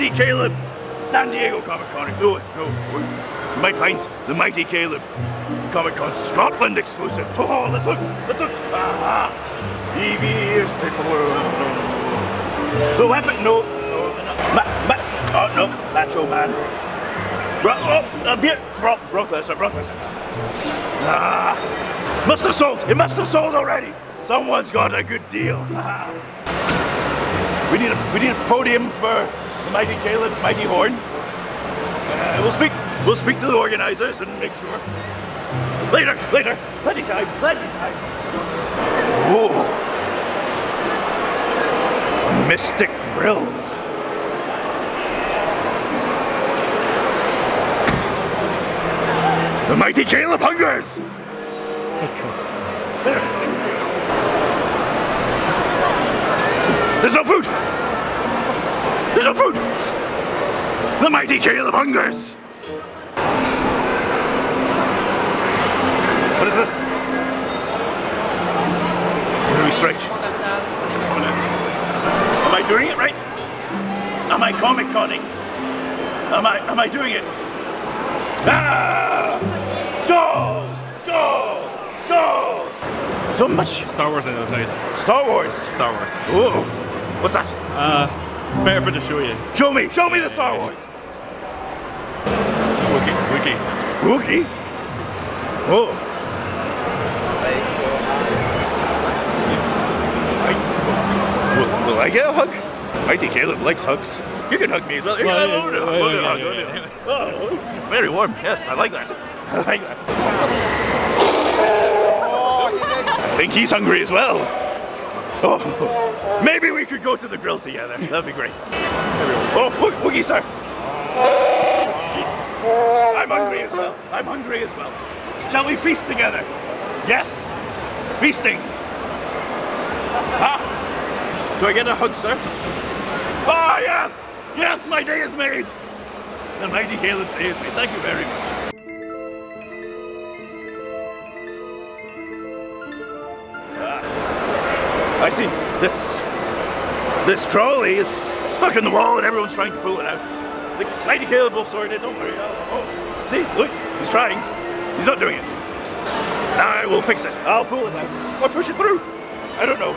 mighty Caleb. San Diego Comic Con. No, no. We might find the mighty Caleb. Comic Con Scotland exclusive. Oh, let's look. Let's look. Aha. EV is The weapon. No. No. Ma, ma, oh, no. Macho Man. Bro, oh, a bit. Brock, Brock Lesnar. Brock Lesnar. Ah. Must have sold. It must have sold already. Someone's got a good deal. we need a we need a podium for mighty Caleb's mighty horn. Uh, we'll speak we'll speak to the organizers and make sure. Later, later, plenty time, plenty time. A mystic grill. The mighty Caleb hungers! There's no food! No food! The mighty Caleb hungers! What is this? What do we strike? On. Am I doing it right? Am I comic conning? Am I am I doing it? Ah! Skull! Skull! Skull! So much Star Wars on the other side. Star Wars. Star Wars. Whoa. What's that? Uh, it's better if I just show you. Show me. Show me the Star Wars. Wookie, Wookie. Wookie. Oh. I, will, will I get a hug? I think Caleb likes hugs. You can hug me as well. Here, Well, I'll do it. yeah, I'll do yeah, yeah. Oh, very warm. Yes, I like that. I like that. Oh, I think he's hungry as well. Oh, maybe we could go to the grill together. That'd be great. Oh, Wo- Woogie, sir. I'm hungry as well. I'm hungry as well. Shall we feast together? Yes. Feasting. Ah. Do I get a hug, sir? Ah, yes. Yes, my day is made. The mighty Caleb's day is made. Thank you very much. This this trolley is stuck in the wall and everyone's trying to pull it out. The mighty Caleb will sort it. Don't worry. Oh, oh. See, look, he's trying. He's not doing it. I will fix it. I'll pull it out. Or push it through. I don't know.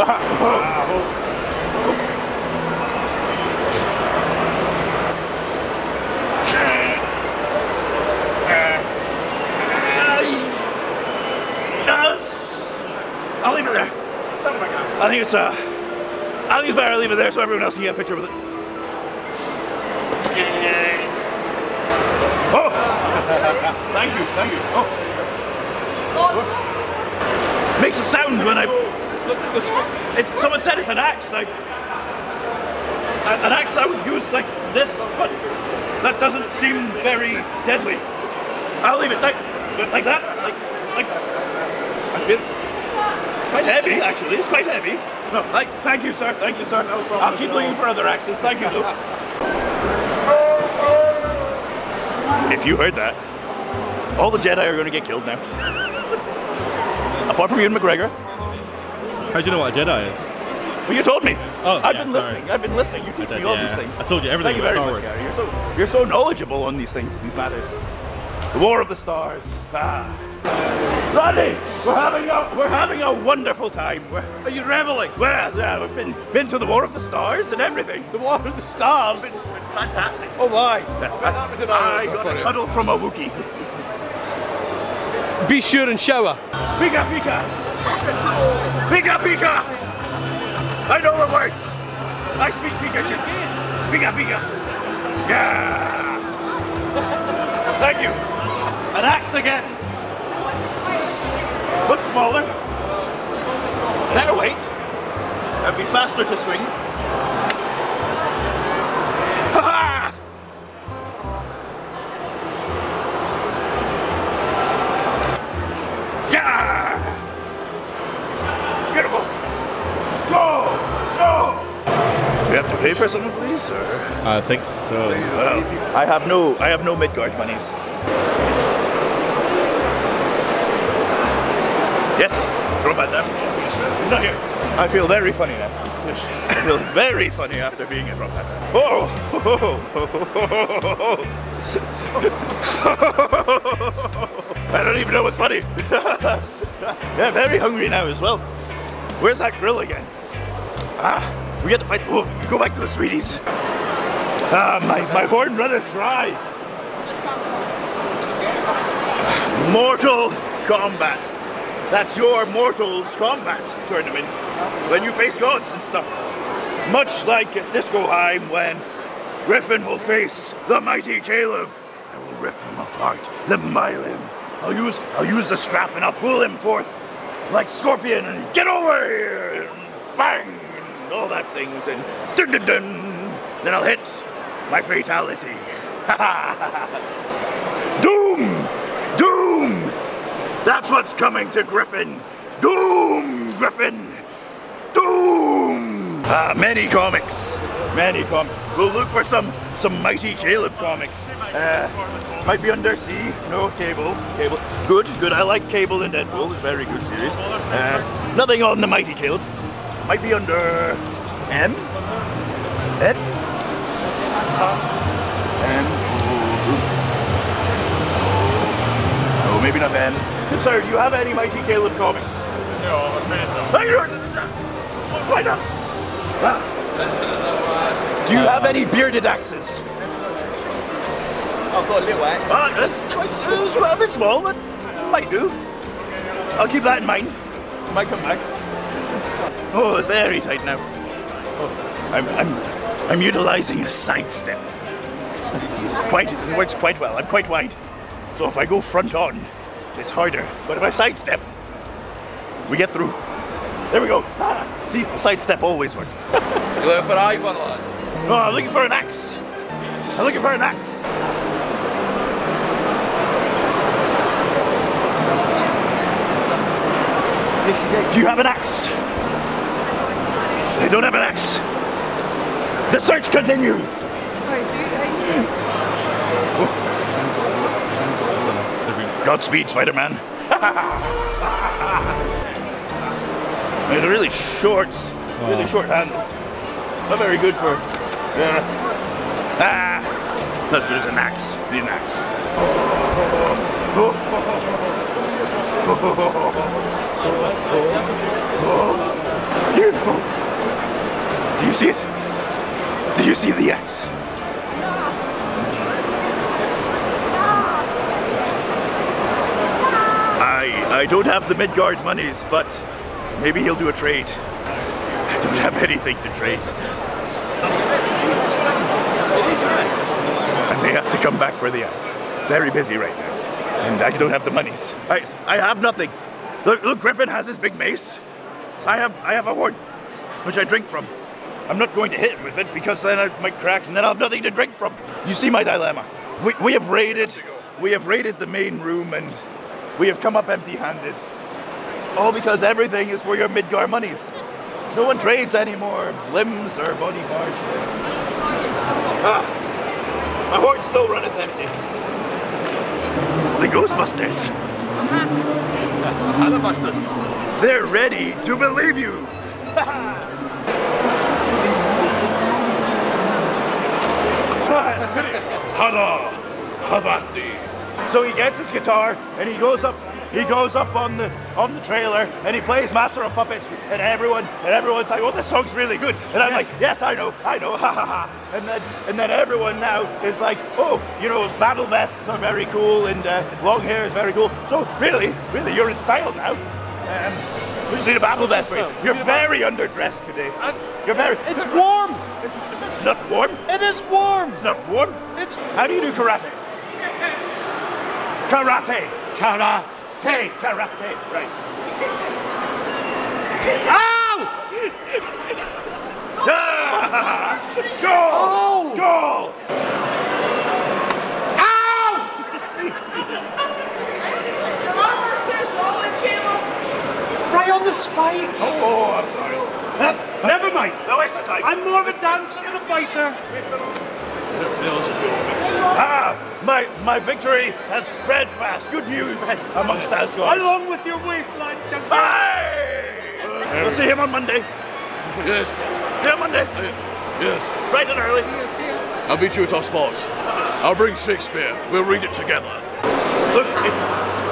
Ah, oh. I'll leave it there. I think it's uh I think it's better I leave it there so everyone else can get a picture with it. Oh! thank you, thank you. Oh. Makes a sound when I. It, someone said it's an axe. I, a- an axe I would use like this, but that doesn't seem very deadly. I'll leave it like, like that. Like, like. I feel it's quite heavy, actually. It's quite heavy. No, like, thank you, sir. Thank you, sir. No problem. I'll keep looking for other axes. Thank you, though. If you heard that, all the Jedi are going to get killed now. Apart from Ewan McGregor. How do you know what a Jedi is? Well, you told me. Oh, I've yeah, been sorry. listening. I've been listening. You teach did, me all yeah. these things. I told you everything Thank you about very Star much, Wars. Gary. You're so you're so knowledgeable on these things, these matters. The War of the Stars. Ah. Rodney, we're having a we're having a wonderful time. We're, Are you reveling? well, yeah, we've been been to the War of the Stars and everything. The War of the Stars? It's been fantastic. Oh my. I got a cuddle from a Wookie. Be sure and shower. Pika Pika! Pika Pika! I know the words! I speak Pikachu! Pika Pika! Yeah! Thank you! An axe again! Smaller. Better weight. And be faster to swing. Yeah! Beautiful! Go! Go! We have to pay for some of these, or? I think so. Well, I have no, I have no Midgard monies. Yes, throw about them. He's not here. I feel very funny now. I feel very funny after being in Band. Oh! I don't even know what's funny. yeah, very hungry now as well. Where's that grill again? Ah, we get to fight. Oh, go back to the sweeties. Ah, my, my horn runneth dry. Mortal Kombat. That's your Mortals Combat tournament. When you face gods and stuff. Much like at Discoheim when Griffin will face the mighty Caleb. I will rip him apart, then mile him. I'll use I'll use the strap and I'll pull him forth like Scorpion and get over here and bang and all that things and dun dun dun. Then I'll hit my fatality. That's what's coming to Griffin. Doom, Griffin! Doom! Ah, many comics. Many comics. We'll look for some some mighty Caleb comics. Uh, might be under sea. No cable. Cable. Good, good. I like Cable and Deadpool. It's a very good series. Uh, nothing on the mighty Caleb. Might be under M. M. M. Oh, maybe not Ben. Good sir, do you have any Mighty Caleb comics? No, I'm afraid not. No, you don't. Why not? Ah. Do you have any bearded axes? I've got a little axe. Ah, that's quite, it's quite a bit small, but might do. I'll keep that in mind. Might come back. Oh, very tight now. Oh, I'm, I'm, I'm utilizing a sidestep. It's quite, it works quite well. I'm quite wide. So if I go front on, it's harder. But if I sidestep, we get through. There we go. Ah, see, the sidestep always works. You going for Ivan, lad? No, I'm looking for an axe. I'm looking for an axe. Do you have an axe? I don't have an axe. The search continues. Godspeed, Spider-Man. it's a really short, really short handle. Not very good for. Yeah. Ah, as good as an axe. Need an axe. Beautiful. Do you see it? Do you see the axe? I don't have the Midgard monies, but maybe he'll do a trade. I don't have anything to trade. And they have to come back for the axe. Very busy right now. And I don't have the monies. I, I have nothing. Look, look, Griffin has his big mace. I have I have a horn, which I drink from. I'm not going to hit him with it because then I might crack and then I'll have nothing to drink from. You see my dilemma. We, we have raided we have raided the main room and we have come up empty-handed. All because everything is for your Midgard monies. No one trades anymore, limbs or body parts. Ah, my horn still runneth empty. It's the Ghostbusters. Halabastas. They're ready to believe you. Hada, Havati. So he gets his guitar and he goes up. He goes up on the on the trailer and he plays Master of Puppets and everyone and everyone's like, "Oh, this song's really good." And I'm like, "Yes, I know, I know." Ha ha ha. And then and then everyone now is like, "Oh, you know, battle vests are very cool and uh, long hair is very cool." So really, really, you're in style now. Um, we just need a battle vest for you. You're very underdressed today. You're very. It's warm. It's not warm. It is warm. It's not warm. It's How do you do karate? Karate. Karate. Karate. Right. Ow! Ah! Skull! Oh! Skull! Right on the spike. Oh, I'm sorry. That's, Never mind. no waste of time. I'm more of a dancer than a fighter. Ah, my my victory has spread fast. Good news amongst Asgard. Along with your waistline, chunky. Hey! see him on Monday. Yes. See you on Monday. Yes. Bright and early. I'll meet you at our spot. I'll bring Shakespeare. We'll read it together. Look, it's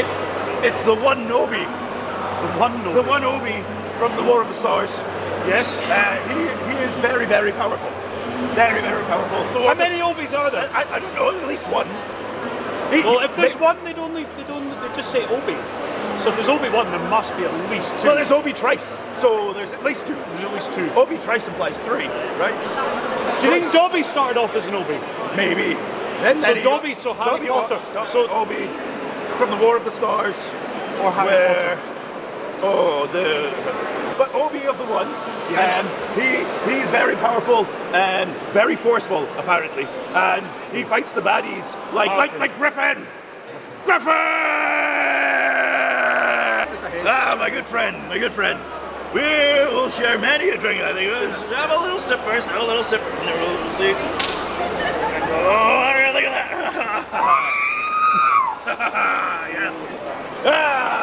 it's it's the one Obi, The one no. the one Obi from the War of the Stars. Yes. Uh, he he is very very powerful, very very powerful. The War How many Obis are there? I, I don't know, at least one. He- Well, if there's they- one, they'd only they'd only they just say Obi. So if there's Obi one, there must be at least two. Well, there's Obi Trice, so there's at least two. There's at least two. Obi Trice implies three, right? Do you think Dobby started off as an Obi? Maybe. Then, So then he- Dobby, so Harry Dobby, Potter. O- So- Obi from the War of the Stars. Or Harry where, Potter? oh, the but Obi of the Ones, yes. Um, he, he's very powerful and very forceful, apparently. And he fights the baddies like, oh, like, okay. like Griffin! Griffin! Ah, my good friend, my good friend. We will share many a drink, I think. We'll just have a little sip first, have a little sip, and then we'll see. Oh, look at that! yes! Ah!